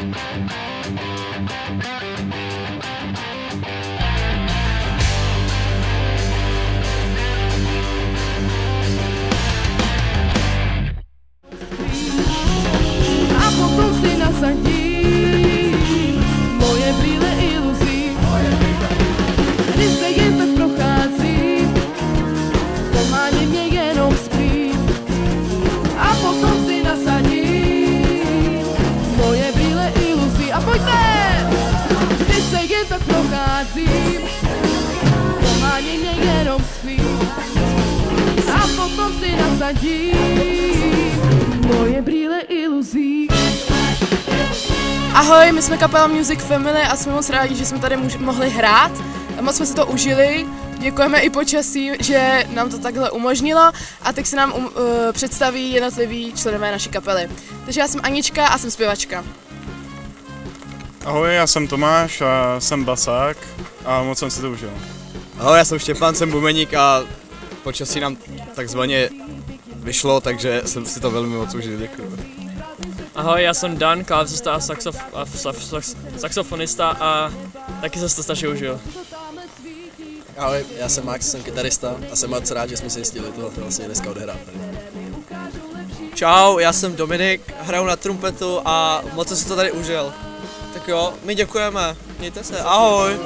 a potom si nasadí moje brýle iluzí. Když se prochází, pománě mě jenom spí. A potom si nasadí moje brýle iluzí. Ahoj, my jsme kapela Music Family a jsme moc rádi, že jsme tady mohli hrát. Moc jsme si to užili. Děkujeme i počasí, že nám to takhle umožnilo a teď se nám um, uh, představí jednotliví členové naší kapely. Takže já jsem Anička a jsem zpěvačka. Ahoj, já jsem Tomáš a jsem basák a moc jsem si to užil. Ahoj, já jsem Štěpán, jsem bubeník a počasí nám takzvaně vyšlo, takže jsem si to velmi moc užil, děkuji. Ahoj, já jsem Dan, klávesista a, saxof, a sax, sax, saxofonista a taky jsem si to strašně užil. Ahoj, já jsem Max, jsem kytarista a jsem moc rád, že jsme si stihli to vlastně dneska odehrát. Čau, já jsem Dominik, hraju na trumpetu a moc jsem si to tady užil. Tak jo, my děkujeme, mějte se, ahoj.